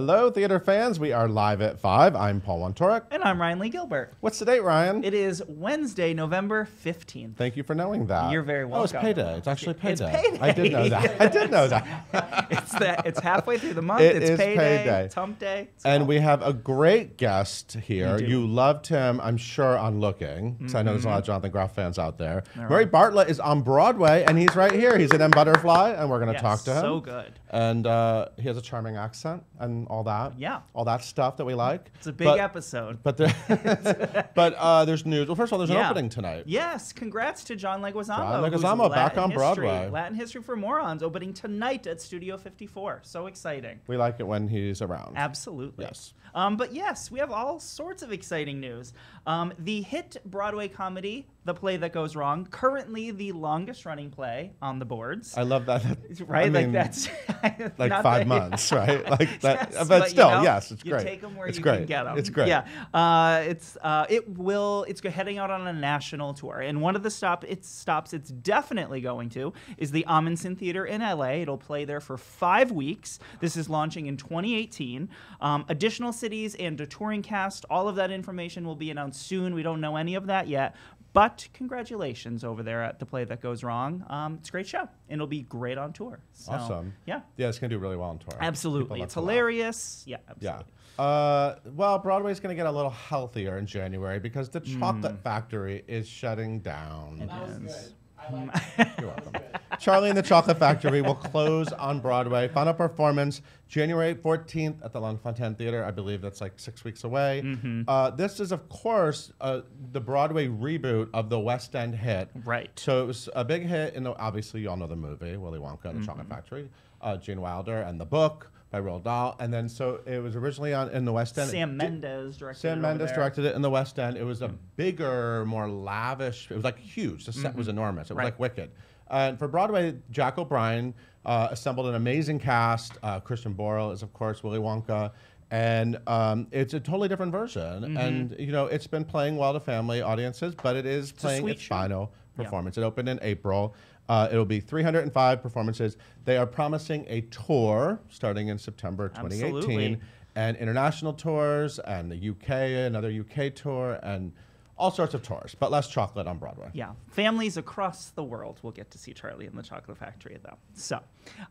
Hello, theater fans. We are live at 5. I'm Paul Wontorek. And I'm Ryan Lee Gilbert. What's the date, Ryan? It is Wednesday, November 15th. Thank you for knowing that. You're very welcome. Oh, it's payday. It's actually payday. It's payday. payday. I did know that. I did know that. it's that it's halfway through the month. It it's is payday. payday. It's hump day. It's And all- we have a great guest here. We do. You loved him, I'm sure, on Looking, because I know there's a lot of Jonathan Groff fans out there. Mm-hmm. Murray. Bartlett is on Broadway, and he's right here. He's in M Butterfly, and we're going to Yes, talk to him. So good. And uh, he has a charming accent and all that. Yeah. All that stuff that we like. It's a big But- episode. But there, but uh, there's news. Well, first of all, there's an opening tonight. Yes, congrats to John Leguizamo. John Leguizamo back on history- Broadway. Latin History for Morons opening tonight at Studio 54. So exciting. We like it when he's around. Absolutely. Yes. Um, but yes, we have all sorts of exciting news. Um, the hit Broadway comedy, The Play That Goes Wrong, currently the longest running play on the boards. I love that. right? I like mean, that's like five that- months, right? Like that. But you still, know, yes, it's you great. take them where it's you great. can get them. It's great. Yeah, uh, it's uh, it will it's heading out on a national tour, and one of the stop it stops it's definitely going to is the Ahmanson Theater in LA. It'll play there for five weeks. This is launching in 2018. Um, additional cities and a touring cast. All of that information will be announced soon. We don't know any of that yet. But congratulations over there at the play that goes wrong. Um, it's a great show, and it'll be great on tour. So, Awesome. Yeah. Yeah, it's gonna do really well on tour. Absolutely. It's hilarious. Yeah, Yeah. absolutely. Uh, well, Broadway's going to get a little healthier in January because the Mm. Chocolate Factory is shutting down. That was Yes. good. I like You're welcome. Charlie and the Chocolate Factory will close on Broadway. Final performance January 14th at the Lunt-Fontanne Theater. I believe that's like six weeks away. Mm-hmm. Uh, this is, of course, uh, the Broadway reboot of the West End hit. Right. So it was a big hit. In the, obviously, you all know the movie Willy Wonka and the Mm-hmm. Chocolate Factory, uh, Gene Wilder, and the book by Roald Dahl. And then so it was originally on in the West End. Sam Mendes directed. Sam it over Mendes there. directed it in the West End. It was a bigger, more lavish. It was like huge. The set was enormous. It was Right. like Wicked. And for Broadway, Jack O'Brien uh, assembled an amazing cast. Uh, Christian Borle is, of course, Willy Wonka. And um, it's a totally different version. And, you know, it's been playing well to family audiences, but it is a playing its show. final Yeah. performance. It opened in April. Uh, it'll be 305 performances. They are promising a tour starting in September 2018 Absolutely. and international tours and the UK, another UK tour, and all sorts of tours, but less chocolate on Broadway. Yeah, families across the world will get to see Charlie in the Chocolate Factory, though. So,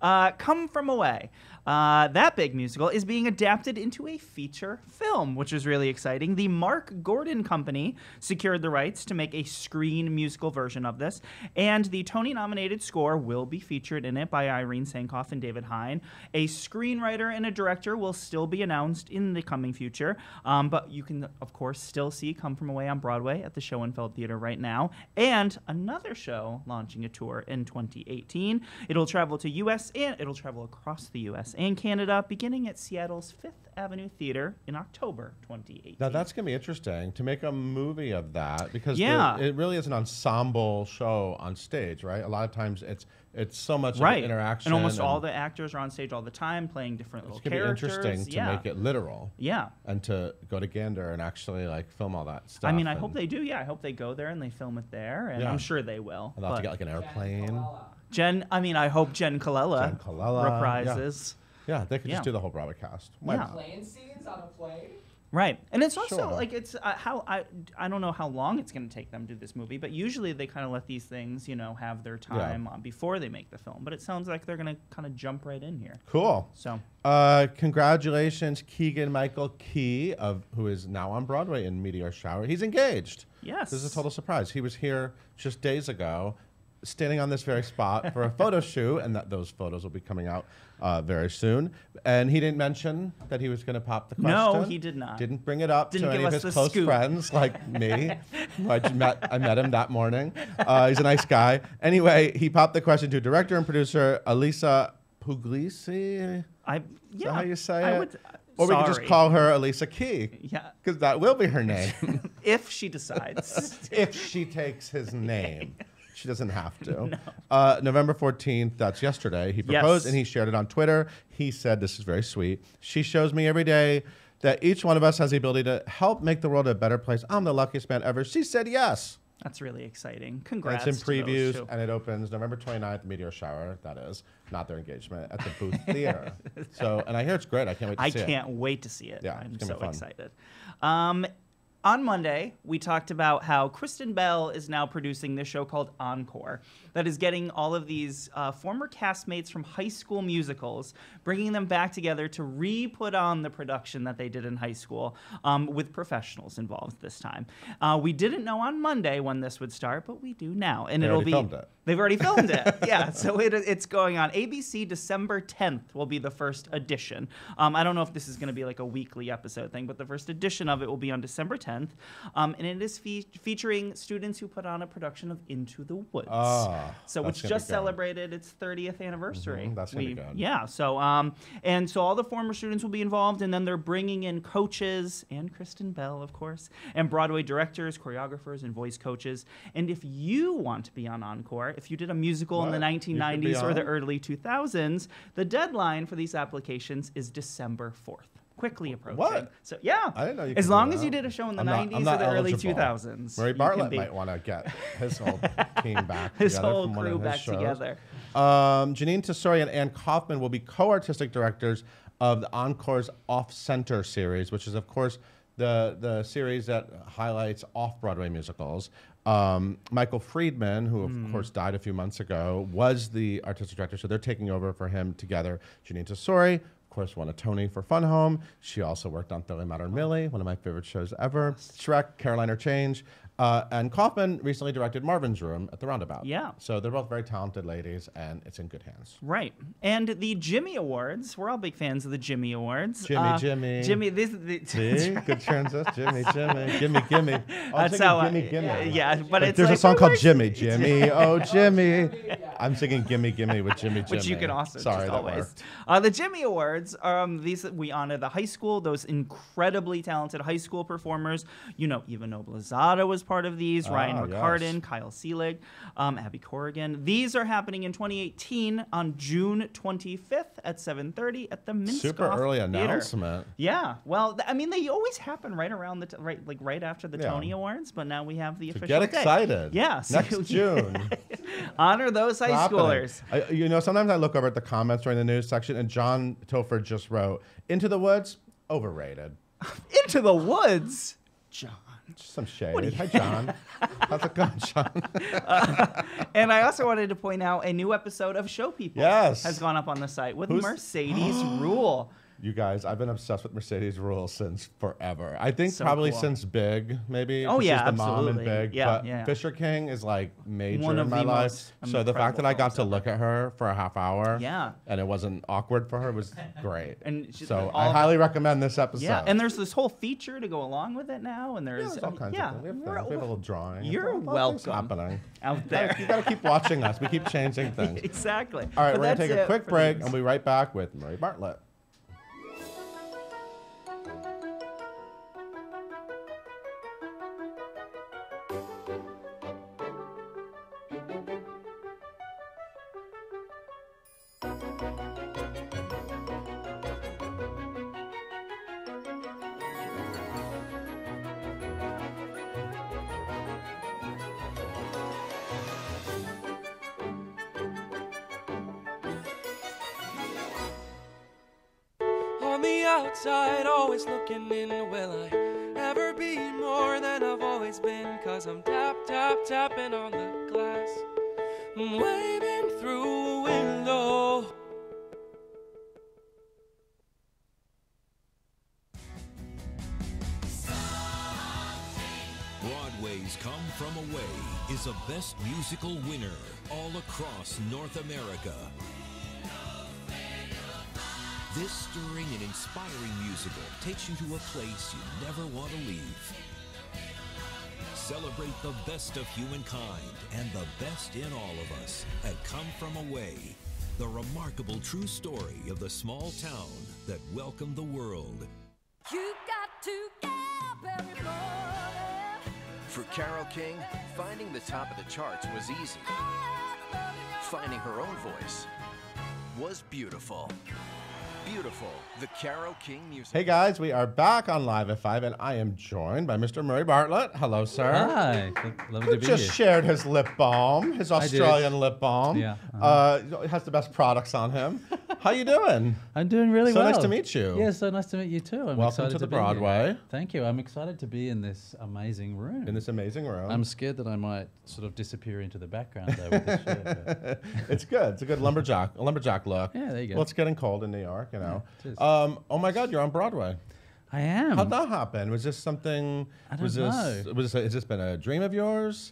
uh, Come From Away. Uh, that big musical is being adapted into a feature film, which is really exciting. The Mark Gordon Company secured the rights to make a screen musical version of this, and the Tony nominated score will be featured in it by Irene Sankoff and David Hein. A screenwriter and a director will still be announced in the coming future, um, but you can, of course, still see Come From Away on Broadway at the Schoenfeld Theater right now, and another show launching a tour in 2018. It'll travel to U.S. and it'll travel across the U.S. and Canada, beginning at Seattle's Fifth Avenue Theater in October 2018. Now that's gonna be interesting to make a movie of that because Yeah. it really is an ensemble show on stage, right? A lot of times it's it's so much of right, an interaction, and almost all the actors are on stage all the time, playing different It's little gonna be interesting to yeah. make it literal Yeah. and to go to Gander and actually like film all that stuff. I mean, I hope they do. Yeah, I hope they go there and they film it there, and Yeah. I'm sure they will. And they'll have to get like an airplane. Jen, I mean, I hope Jenn Colella, Jenn Colella, yeah. reprises. Yeah, they could Yeah. just do the whole broadcast. Why Yeah. not? playing scenes on a plane. Right, and it's also Sure. like it's uh, how I I don't know how long it's going to take them to do this movie, but usually they kind of let these things you know have their time uh, before they make the film. But it sounds like they're going to kind of jump right in here. Cool. So Uh, congratulations, Keegan Michael Key, of who is now on Broadway in Meteor Shower. He's engaged. yes, This is a total surprise. He was here just days ago, standing on this very spot for a photo shoot, and that those photos will be coming out uh, very soon. And he didn't mention that he was going to pop the question. No, he did not. Didn't bring it up Didn't to any of his close scoop. friends like me. I, met, I met him that morning. Uh, he's a nice guy. Anyway, he popped the question to director and producer Elisa Pugliese. I Is yeah that how you say I it? Would, or we could just call her Elisa Key, yeah because that will be her name if she decides. if she takes his name. She doesn't have to. Uh, November 14th, that's yesterday, he proposed Yes. and he shared it on Twitter. He said, This is very sweet. She shows me every day that each one of us has the ability to help make the world a better place. I'm the luckiest man ever. She said yes. That's really exciting. Congrats. it's in previews, and it opens November 29th, Meteor Shower, that is, not their engagement, at the Booth Theater. So, and I hear it's great. I can't wait to I see can't it. wait to see it. Yeah, I'm so excited. Um, on Monday, we talked about how Kristen Bell is now producing this show called Encore, that is getting all of these uh, former castmates from high school musicals, bringing them back together to re put on the production that they did in high school um, with professionals involved this time. Uh, we didn't know on Monday when this would start, but we do now. And They it'll be. filmed it. They've already filmed it. yeah, so it, it's going on. ABC December 10th will be the first edition. Um, I don't know if this is going to be like a weekly episode thing, but the first edition of it will be on December 10th. Um, and it is fe- featuring students who put on a production of Into the Woods. Ah, so which just celebrated its 30th anniversary. Mhm, that's We- good. Yeah, so um, and so all the former students will be involved, and then they're bringing in coaches and Kristen Bell, of course, and Broadway directors, choreographers, and voice coaches. And if you want to be on Encore, if you did a musical in the What? Could be 1990s or the early 2000s, the deadline for these applications is December 4th. Quickly approaching. What? So yeah, I didn't know you as long as you did a show in the I'm not- 90s I'm or not the early eligible. 2000s. Murray Bartlett might want to get his whole team back His whole crew back shows. together. Um, Jeanine Tesori and Anne Kauffman will be co-artistic directors of the Encore's Off Center series, which is, of course, the the series that highlights off-Broadway musicals. Um, Michael Friedman, who of Hmm. course died a few months ago, was the artistic director, so they're taking over for him together. Jeanine Tesori, course, won a Tony for Fun Home. She also worked on Thoroughly Modern Millie, one of my favorite shows ever. Shrek, Caroline or Change. Uh, Anne Kauffman recently directed Marvin's Room at the Roundabout. Yeah. So they're both very talented ladies, and it's in good hands. Right. And the Jimmy Awards, we're all big fans of the Jimmy Awards. Jimmy, Jimmy. Jimmy, this the, See, good transition. Jimmy, Jimmy, gimme, gimme. I'm That's singing how I- gimme, gimme. yeah, yeah, but Like, it's there's like, a song called Jimmy, Jimmy, oh Jimmy. I'm singing gimme, gimme with Jimmy, Jimmy. which you can also Sorry, just always. Uh, the Jimmy Awards, um, these we honor the high school, those incredibly talented high school performers. You know, Eva Noblezada was part of these. Ryan Ah, McCartan, yes. Kyle Selig, um, Abby Corrigan. These are happening in 2018 on June 25th at 7:30 at the Minskoff Super early Theater. announcement. Yeah, well, I mean, they always happen right around the t- right, like right after the Yeah. Tony Awards, but now we have the So official. get day. excited. Yeah, so Next June. Honor those high schoolers. I, you know, sometimes I look over at the comments during the news section, and John Tilford just wrote, "Into the Woods, overrated." Into the woods, John. Just some shade. you- Hi, John. How's it going, John? Uh, and I also wanted to point out a new episode of Show People Yes. has gone up on the site with Who's- Mercedes Rule. You guys, I've been obsessed with Mercedes Ruehl's since forever. I think So probably cool. since Big, maybe. Oh yeah, she's the mom in absolutely. Big. Yeah, but yeah. Fisher King is like major One in of my the life. most So the fact that I got to look at her for a half hour, Yeah. and it wasn't awkward for her was great. And she- so I highly recommend this episode. Yeah, and there's this whole feature to go along with it now, and Yeah, there's, there's all kinds yeah, of things. We have, things. We have a little drawing. You're A lot of things welcome. happening. out there. gotta- You got to keep watching us. We keep changing things. exactly. All right, But we're going to take a quick break, and we'll be right back with Murray Bartlett. On the outside, always looking in. Will I ever be more than I've always been? Cause I'm tap, tap, tapping on the glass. I'm waving through Come From Away is a Best Musical winner all across North America. This stirring and inspiring musical takes you to a place you never want to leave. Celebrate the best of humankind and the best in all of us at Come From Away, the remarkable true story of the small town that welcomed the world. You got to get up every morning. For Carole King, finding the top of the charts was easy. Finding her own voice was beautiful. beautiful. The Carole King Music. Hey guys, we are back on Live at 5, and I am joined by Mr. Murray Bartlett. Hello, sir. Hi, lovely Who to be just here. shared his lip balm, his. Australian lip balm. Yeah, Uh, it has the best products on him. How you doing? I'm doing really So well. nice to meet you. Yeah, so nice to meet you too. I'm Welcome excited to the here. Broadway. Thank you. I'm excited to be in this amazing room. In this amazing room. I'm scared that I might sort of disappear into the background though with this shirt. it's good. It's a good lumberjack, a lumberjack look. Yeah, there you go. Well, it's getting cold in New York, you know. is. um, oh my God, you're on Broadway. I am. How'd that happen? Was this something? I don't was this? know. Was this? Has this been a dream of yours?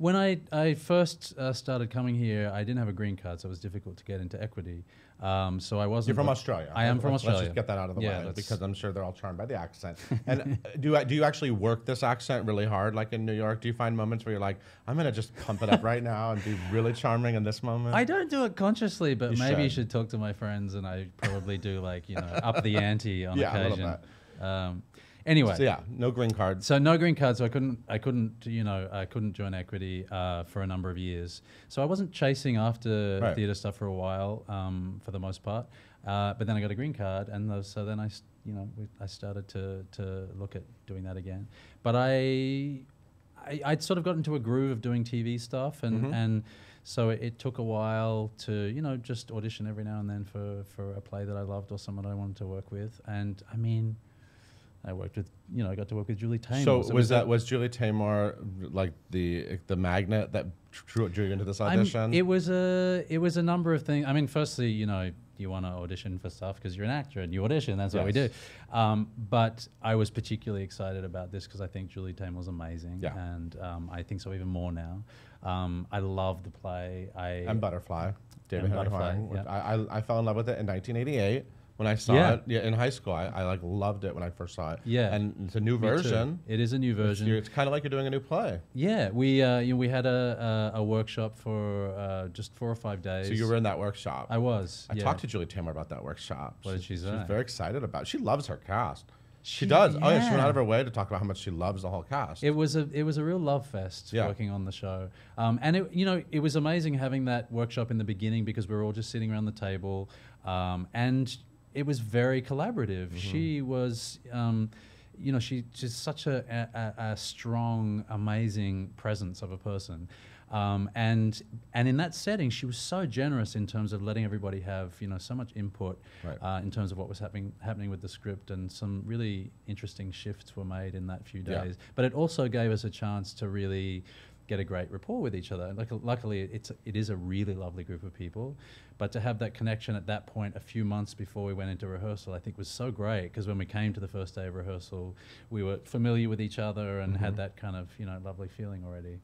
When I, I first uh, started coming here, I didn't have a green card, so it was difficult to get into equity. Um, so I wasn't. You're from Australia. I am from Australia. Let's just get that out of the Yeah, way because I'm sure they're all charmed by the accent. And uh, do do you actually work this accent really hard, like in New York? Do you find moments where you're like, I'm gonna just pump it up right now and be really charming in this moment? I don't do it consciously, but You maybe you should. should talk to my friends, and I probably do like you know up the ante on Yeah, a little occasion. Um, anyway, So yeah, no green cards. So no green card, so I couldn't, I couldn't, you know, I couldn't join equity uh, for a number of years. So I wasn't chasing after Right. theatre stuff for a while, um, for the most part. Uh, but then I got a green card, and those, so then I, you know, we, I started to to look at doing that again. But I, I, I'd sort of got into a groove of doing TV stuff, and Mm-hmm. and so it, it took a while to, you know, just audition every now and then for for a play that I loved or someone I wanted to work with. And I mean. I worked with, you know, I got to work with Julie Taymor. So it was that was Julie Taymor like the the magnet that drew, drew you into this I'm- audition? it was a it was a number of things. I mean, firstly, you know, you want to audition for stuff because you're an actor and you audition. That's what we do. Um, but I was particularly excited about this because I think Julie Taymor was amazing, Yeah. and um, I think so even more now. Um, I love the play. I and Butterfly, David And Butterfly, yeah. I, I I fell in love with it in 1988 when I saw Yeah. it. Yeah, in high school, I, I like loved it when I first saw it. Yeah. and it's a new Me too. version. It is a new version. you're- it's kind of like you're doing a new play. yeah, we uh, you know, we had a, a, a workshop for uh, just four or five days. So you were in that workshop. I was. I yeah. talked to Julie Taymor about that workshop. What did she She say? was very excited about. it. She loves her cast. She, She- does. Oh yeah, she went out of her way to talk about how much she loves the whole cast. It was a it was a real love fest Yeah. working on the show, um, and it you know it was amazing having that workshop in the beginning because we were all just sitting around the table, um, and it was very collaborative. She was. Um, you know, she, she's such a, a, a- strong, amazing presence of a person. Um, and and in that setting, she was so generous in terms of letting everybody have you know so much input Right. uh, in terms of what was happening happening with the script, and some really interesting shifts were made in that few Yeah. days. But it also gave us a chance to really get a great rapport with each other. Like, luckily, it's it is a really lovely group of people, but to have that connection at that point, a few months before we went into rehearsal, I think was so great because when we came to the first day of rehearsal, we were familiar with each other and Mm-hmm. had that kind of you know lovely feeling already.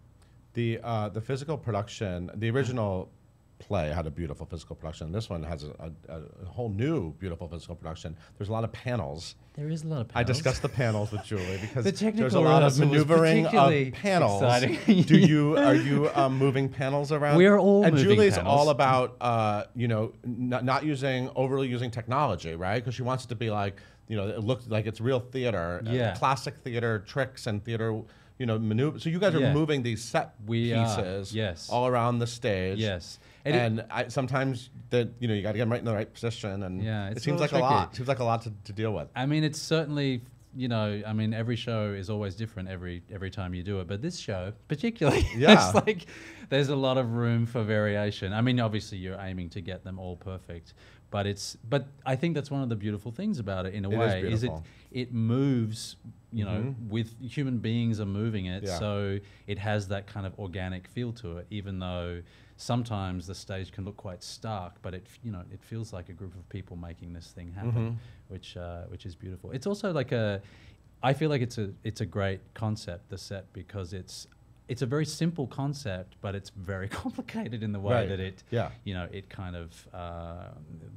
The uh, the physical production, the original play had a beautiful physical production. This one has a, a, a whole new beautiful physical production. There's a lot of panels. There is a lot of. I discussed the panels with Julie because The there's a technical lot of maneuvering of panels. exciting. Do you are you um, moving panels around? We are all and moving Julie's panels. all about uh, you know not, not using overly using technology, right? Because she wants it to be like you know it looks like it's real theater, uh, classic theater tricks and theater. You know, maneuver. So you guys are Yeah. moving these set We are, pieces, yes. all around the stage, Yes. And it- And, I, sometimes that you know you got to get them right in the right position, and Yeah, it a seems like little a lot. tricky. Seems like a lot to, to deal with. I mean, it's certainly you know, I mean, every show is always different every every time you do it, but this show particularly, Yeah. it's like there's a lot of room for variation. I mean, obviously you're aiming to get them all perfect, but it's but I think that's one of the beautiful things about it in a It is way is, it it moves. You know, mm-hmm. with human beings are moving it, Yeah. so it has that kind of organic feel to it. Even though sometimes the stage can look quite stark, but it you know it feels like a group of people making this thing happen, which uh, which is beautiful. It's also like a, I feel like it's a it's a great concept the set because it's it's a very simple concept, but it's very complicated in the way Right. that it Yeah. you know it kind of uh,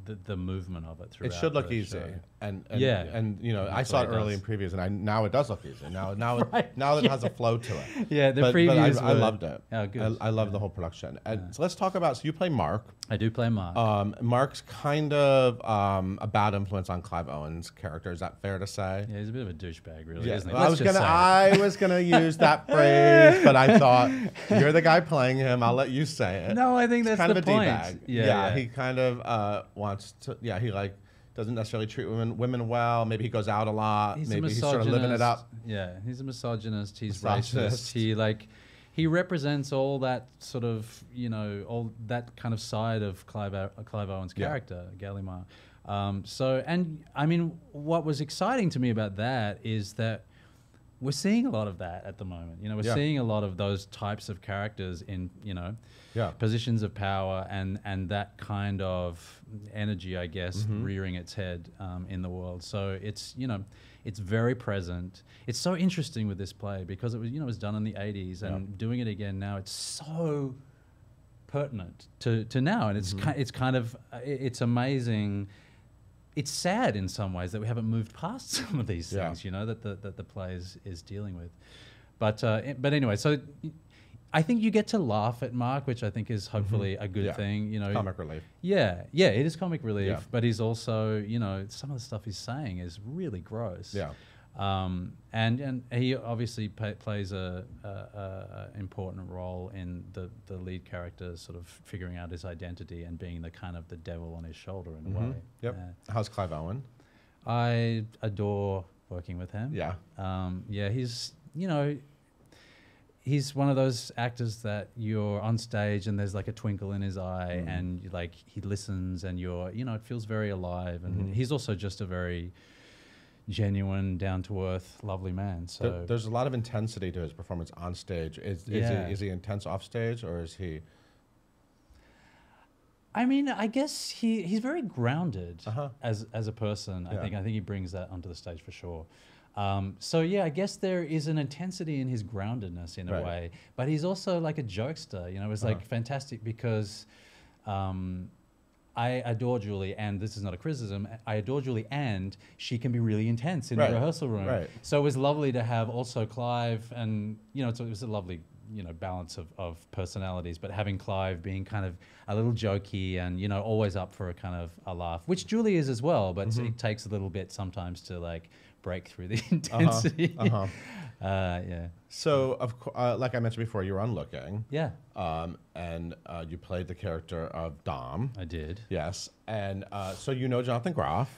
the the movement of it throughout. It should look easy, and, and Yeah. and you know I saw it it early in previews, and I now it does look easy. Now now Right, it, now that it has a flow to it. Yeah, the but, previews But I, I loved it. Oh, good. I, I love the whole production. And so let's talk about. So you play Mark. I do play Mark. Um, Mark's kind of um, a bad influence on Clive Owen's character. Is that fair to say? yeah, he's a bit of a douchebag, really, Yeah, isn't he? I was gonna. I was gonna use that phrase, but I thought you're the guy playing him. I'll let you say it. No, I think He's that's kind the of a point. D-bag. Yeah, Yeah, yeah. he kind of uh, wants to. Yeah, he like doesn't necessarily treat women women well. Maybe he goes out a lot. he's Maybe a he's sort of living it up. Yeah, he's a misogynist. He's Misogynist. racist. He like he represents all that sort of you know all that kind of side of Clive Clive Owen's Yeah. character, Gallimard. Um, so and I mean, what was exciting to me about that is that we're seeing a lot of that at the moment. You know, we're Yeah. seeing a lot of those types of characters in you know Yeah. positions of power and and that kind of energy, I guess, Mm-hmm. rearing its head um, in the world. So it's you know, it's very present. It's so interesting with this play because it was you know it was done in the '80s and doing it again now. It's so pertinent to, to now, and it's Mm-hmm. ki- it's kind of uh, it's amazing. It's sad in some ways that we haven't moved past some of these Yeah. things, you know, that the that the play is, is dealing with. But uh, but anyway, so I think you get to laugh at Mark, which I think is hopefully a good Mm-hmm. Yeah. thing. You know, Comic relief. yeah, yeah, it is comic relief, Yeah. but he's also, you know, some of the stuff he's saying is really gross. Yeah. Um, and and he obviously pa plays a, a, a, important role in the, the lead character sort of figuring out his identity and being the kind of the devil on his shoulder in a way. Mm-hmm. Yep. Uh, How's Clive Owen? I adore working with him. Yeah. Um, yeah, he's you know, he's one of those actors that you're on stage and there's like a twinkle in his eye Mm. and you like he listens and you're you know it feels very alive and Mm-hmm. he's also just a very genuine, down to earth, lovely man. So There- there's a lot of intensity to his performance on stage. Is, is, Yeah. he, is he intense off stage or is he? I mean, I guess he, he's very grounded Uh-huh. as as a person. I think I think he brings that onto the stage for sure. Um, so yeah, I guess there is an intensity in his groundedness in a way, but he's also like a jokester. You know, it's Uh-huh. like fantastic because um, I adore Julie, and this is not a criticism. I adore Julie, and she can be really intense in Right. the rehearsal room. Right. So it was lovely to have also Clive, and you know, it was a lovely you know balance of, of personalities. But having Clive being kind of a little jokey and you know always up for a kind of a laugh, which Julie is as well. But Mm-hmm. it takes a little bit sometimes to like break through the intensity. uh-huh. Uh, yeah, So, of co- uh, like I mentioned before, you were on Looking. yeah, Um, and uh, you played the character of Dom. I did. Yes. And uh, so you know Jonathan Groff,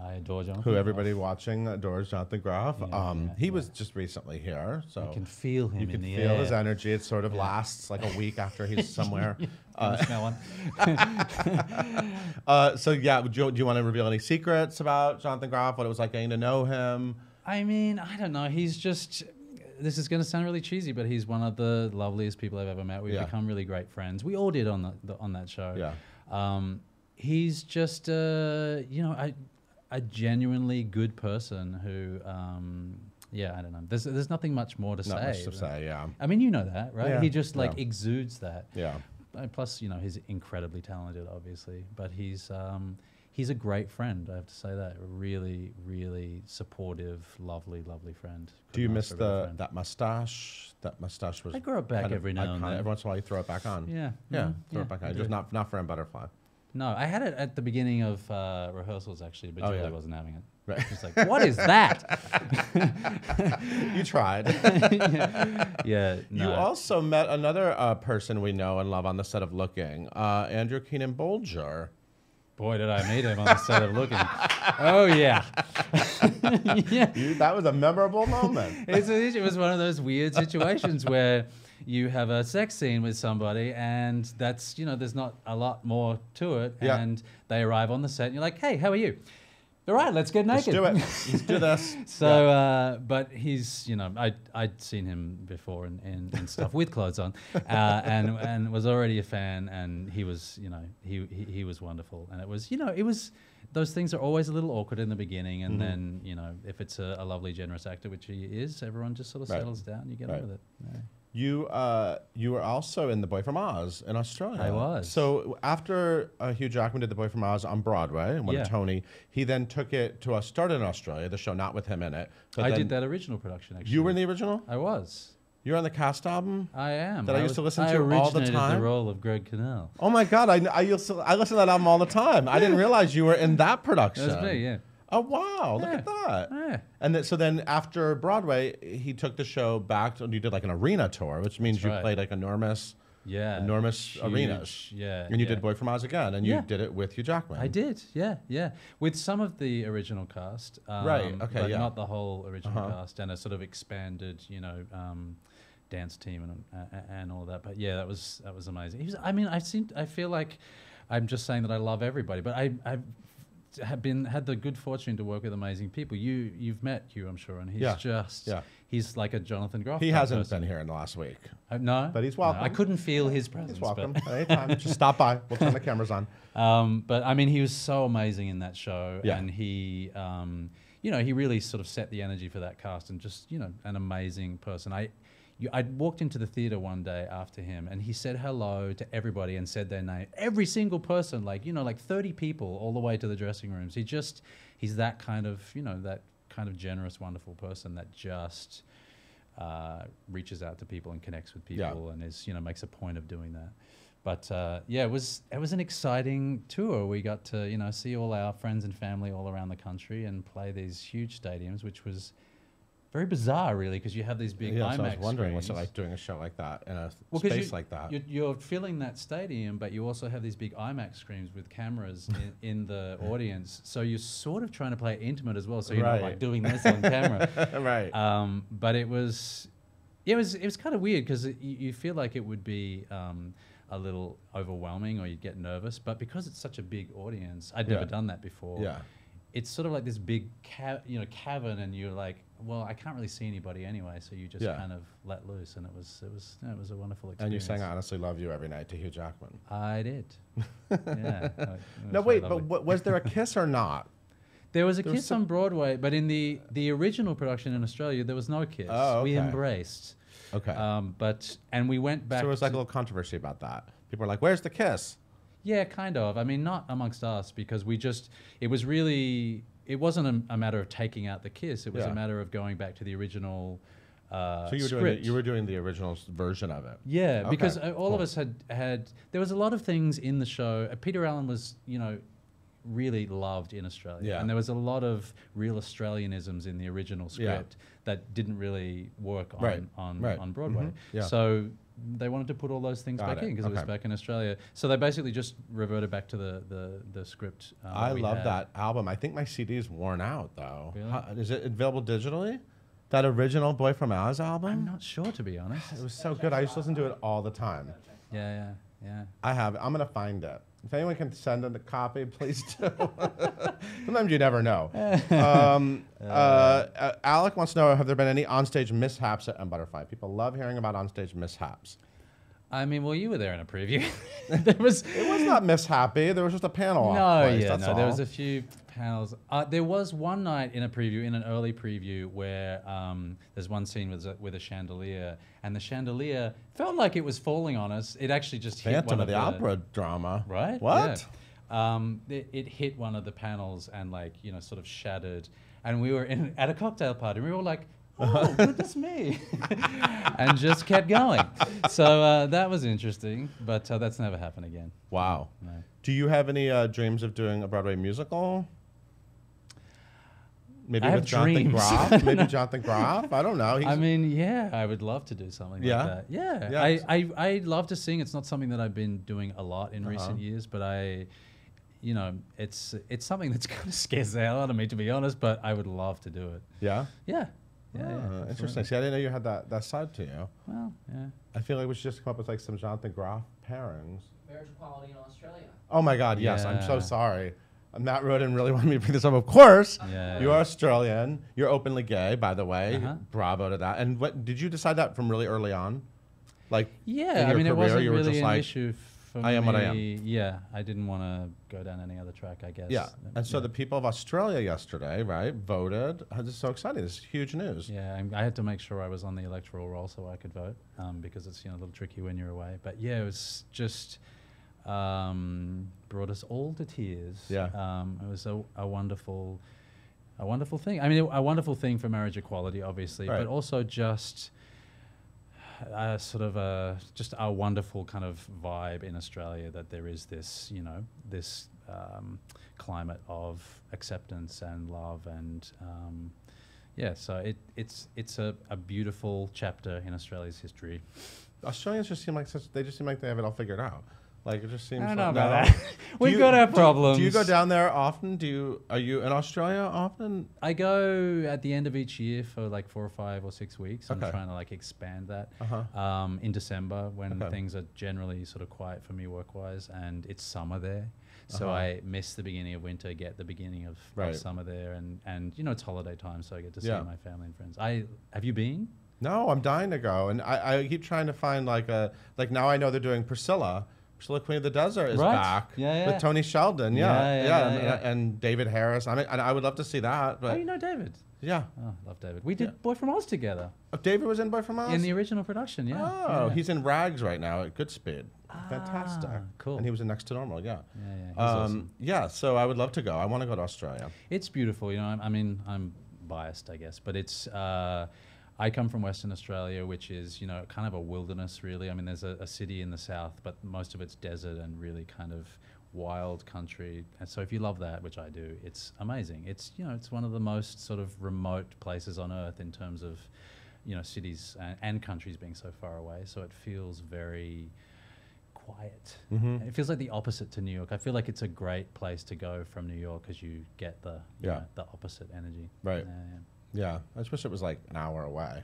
I adore Jonathan. who Groff. everybody watching adores Jonathan Groff. Yeah, um, yeah, he yeah. was just recently here. So You can feel him you can feel air. his energy. It sort of lasts like a week after he's somewhere. Smell one? Uh, so yeah, do you, do you want to reveal any secrets about Jonathan Groff? What it was like getting to know him? I mean, I don't know. He's just. This is going to sound really cheesy, but he's one of the loveliest people I've ever met. We've Yeah. become really great friends. We all did on the, the on that show. Yeah. Um, he's just, uh, you know, a, a genuinely good person who, um, yeah, I don't know. There's there's nothing much more to Not say. much to say. Yeah. I mean, you know that, right? Yeah, He just like yeah. exudes that. Yeah. Uh, plus, you know, he's incredibly talented, obviously, but he's um, he's a great friend. I have to say that. A really, really supportive, lovely, lovely friend. Do you miss the that mustache? That mustache was. I grow it back kind of every now and iconic. then. Every once in a while, you throw it back on. Yeah, Yeah, mhm, throw yeah, it back I on. Just not not for a butterfly. No, I had it at the beginning of uh, rehearsals actually, but Oh, Julie yeah. wasn't having it. Right. She's like, "What is that?" you tried. yeah, You no. also met another uh, person we know and love on the set of Looking, uh, Andrew Keenan Bolger. Boy, did I meet him on the set of Looking. Oh yeah, yeah. You, that was a memorable moment. it's a, it was one of those weird situations where you have a sex scene with somebody and that's you know there's not a lot more to it Yeah. and they arrive on the set and you're like hey how are you all right let's get Let's naked do it. Let's do this. so uh, but he's you know I, i'd seen him before and, and, and stuff with clothes on uh, and and was already a fan and he was you know he, he he was wonderful and it was you know it was those things are always a little awkward in the beginning and Mm-hmm. then you know if it's a, a lovely generous actor which he is everyone just sort of Right. settles down you get Right. on with it yeah. You uh, you were also in The Boy from Oz in Australia. I was. So after uh, Hugh Jackman did The Boy from Oz on Broadway and won Yeah. a Tony, he then took it to a Started in Australia, the show not with him in it. but I then did that original production actually You were in the original. I was You were on the cast album. I am That I used to listen to all the originated time? the role of Greg Connell Oh my God! I I used to I listen to that album all the time. I didn't realize you were in that production. That's me, yeah. Oh wow! Look Yeah. at that. Yeah. And then, so then after Broadway, he took the show back. To, you did like an arena tour, which means you right. played like enormous Yeah, enormous huge, arenas. yeah, and you yeah. did Boy from Oz again, and you Yeah. did it with Hugh Jackman. I did, yeah, yeah, with some of the original cast, um, Right, okay, but yeah. not the whole original Uh-huh. cast, and a sort of expanded, you know, um, dance team and uh, and all that. But yeah, that was that was amazing. He was, I mean, I seem, I feel like I'm just saying that I love everybody, but I I've have been had the good fortune to work with amazing people. You you've met Hugh, I'm sure, and he's Yeah, just yeah. he's like a Jonathan Groff. He hasn't person. been here in the last week. Uh, no, But he's no, I couldn't feel his presence. He's welcome. Anytime, just stop by. We'll turn the cameras on. Um, but I mean, he was so amazing in that show, Yeah. and he, um, you know, he really sort of set the energy for that cast, and just you know, an amazing person. I, you, I walked into the theater one day after him, and he said hello to everybody and said their name, every single person, like you know, like thirty people, all the way to the dressing rooms. He just, he's that kind of, you know, that kind of generous, wonderful person that just. Uh, reaches out to people and connects with Yeah. people and is you know makes a point of doing that. But uh, yeah, it was it was an exciting tour. We got to you know see all our friends and family all around the country and play these huge stadiums, which was very bizarre, really, because you have these big yeah, IMAX so I was wondering what's it like doing a show like that in a Well, space like that. You're, you're filling that stadium, but you also have these big IMAX screens with cameras in, in the audience. So you're sort of trying to play intimate as well. So you're not like doing this on camera. right. Um, but it was, yeah, it was it was kind of weird because you, you feel like it would be um, a little overwhelming or you'd get nervous. But because it's such a big audience, I'd never done that before. Yeah. It's sort of like this big ca- you know cavern, and you're like, well, I can't really see anybody anyway, so you just Yeah. kind of let loose, and it was it was it was a wonderful experience. and you sang "I honestly love you" every night to Hugh Jackman. I did. yeah. no, was wait, but w- was there a kiss or not? There was a There was kiss some- on Broadway, but in the the original production in Australia, there was no kiss. Oh, We embraced. Okay. Um, but and we went back. so there was like a little controversy about that. People were like, "Where's the kiss?" yeah, kind of. I mean, not amongst us because we just. It was really. It wasn't a, a matter of taking out the kiss. It was Yeah. a matter of going back to the original. Uh, So you were doing the, you were doing the original version of it. Yeah, Okay, because uh, all of us had had. There was a lot of things in the show. Uh, Peter Allen was, you know, really loved in Australia, Yeah. and there was a lot of real Australianisms in the original Yeah. script that didn't really work on Right, on, right, on Broadway. mhm, yeah. So they wanted to put all those things Got back it, in because it was okay. back in Australia. So they basically just reverted back to the the, the script. uh, I we love had. that album. I think my CD is worn out though. Really? How- is it available digitally? That original Boy from Oz album? I'm not sure to be honest. It was so good. I used to listen to it all the time. yeah, yeah, yeah. I have. I'm gonna find it. If anyone can send in a copy, please do. Sometimes you never know. Um, uh, uh, Alec wants to know: Have there been any onstage mishaps at M Butterfly? People love hearing about onstage mishaps. I mean, well, you were there in a preview. there was It was not mishappy. There was just a panel. No, yeah, no. There was a few panels. Uh, there was one night in a preview, in an early preview, where um, there's one scene with a, with a chandelier, and the chandelier felt like it was falling on us. It actually just hit Phantom one of the, Opera drama. Right? What? Yeah. Um, it, it hit one of the panels and like you know sort of shattered, and we were in at a cocktail party. and We were all like. Oh goodness me! and just kept going. So uh, that was interesting, but uh, that's never happened again. Wow. No. Do you have any uh, dreams of doing a Broadway musical? Maybe I with have Jonathan dreams. Groff. Maybe Jonathan Groff. I don't know. I mean, yeah, I would love to do something Yeah? like that. Yeah, Yeah, I, I, I love to sing. It's not something that I've been doing a lot in Uh-huh. recent years, but I, you know, it's it's something that's kind of scares the hell out of me, to be honest. But I would love to do it. yeah. Yeah, yeah, yeah. Ah, absolutely. interesting. See, I didn't know you had that, that side to you. Well, yeah. I feel like we should just come up with like some Jonathan Groff pairings. Marriage equality in Australia. Oh my God, yes. I'm so sorry. Matt Roden really wanted me to bring this up. Of course, Yeah. you are Australian. You're openly gay, by the way. Uh-huh. Bravo to that. And what did you decide that from really early on? Like, Yeah, I mean, it wasn't you were really just an like, issue for I am me. what I am. Yeah, I didn't want to go down any other track. I guess. Yeah. And so yeah. the people of Australia yesterday, right, voted. Uh, This is so exciting. This is huge news. Yeah, I had to make sure I was on the electoral roll so I could vote um, because it's you know a little tricky when you're away. But yeah, it was just um, brought us all to tears. Yeah. um, it was a, a wonderful, a wonderful thing. I mean, a wonderful thing for marriage equality, obviously, Right. but also just. A sort of a just a wonderful kind of vibe in Australia that there is this you know this um, climate of acceptance and love and um, yeah, so it, it's it's a, a beautiful chapter in Australia's history. Australians just seem like such. They just seem like they have it all figured out. Like it just seems. I don't like, know about no. that. We've you- got our problems. Do you go down there often? Do you? Are you in Australia often? I go at the end of each year for like four or five or six weeks. Okay. I'm trying to like expand that Uh-huh. um, in December when Okay. things are generally sort of quiet for me work wise, and it's summer there. So Uh-huh. I miss the beginning of winter, get the beginning of, Right. summer there, and and you know it's holiday time, so I get to see Yeah. my family and friends. I have you been? No, I'm dying to go, and I, I keep trying to find like a like now I know they're doing Priscilla. Priscilla Queen of the Desert is Right. back Yeah, yeah. with Tony Sheldon. Yeah, Yeah, yeah, yeah, and, and David Harris. I mean, and I would love to see that, but oh, you know David. yeah, Oh, love David. We did. Boy from Oz together Oh, David was in Boy from Oz. in the original production. Yeah. Oh, he's in Rags right now at Goodspeed. Fantastic. Ah, cool. And he was in Next to Normal. Yeah. Yeah, yeah, Um, awesome. Yeah. So I would love to go. I want to go to Australia. It's beautiful, you know. I, I mean, I'm biased, I guess, but it's. Uh, I come from Western Australia, which is, you know, kind of a wilderness, really. I mean, there's a, a city in the south, but most of it's desert and really kind of wild country. And so, if you love that, which I do, it's amazing. It's, you know, it's one of the most sort of remote places on earth in terms of, you know, cities and, and countries being so far away. So it feels very quiet. Mm-hmm. It feels like the opposite to New York. I feel like it's a great place to go from New York because you get the you Yeah. know, the opposite energy. Right. Yeah, yeah. Yeah. I just wish it was like an hour away.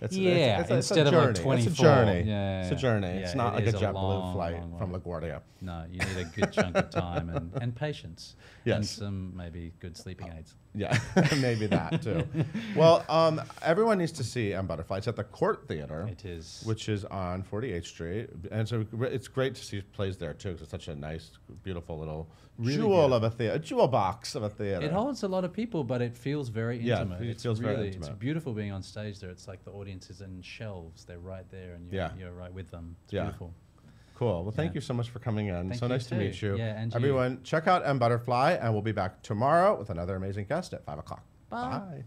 It's, Yeah, it's, it's, instead of, like, journey. It's a journey. Yeah, it's a journey. yeah. It's not it like a JetBlue long, flight long from. LaGuardia. No, you need a good chunk of time and, and patience. And some maybe good sleeping uh, aids. Yeah, maybe that too. well, um, everyone needs to see M Butterfly. It's at the Cort Theater. It is. which is on 48th Street, and so it's great to see plays there too, because it's such a nice, beautiful little Really jewel beautiful. of a theater, a jewel box of a theater. It holds a lot of people, but it feels very intimate. Yeah, intimate. it it's feels very really, It's beautiful being on stage there. It's like the audience is in shelves. They're right there, and you're, Yeah. you're right with them. It's Yeah. beautiful. Cool. Well, thank Yeah. you so much for coming in. Thank so you nice to meet you. Yeah, and you. Everyone, check out M Butterfly, and we'll be back tomorrow with another amazing guest at five o'clock. Bye. Bye.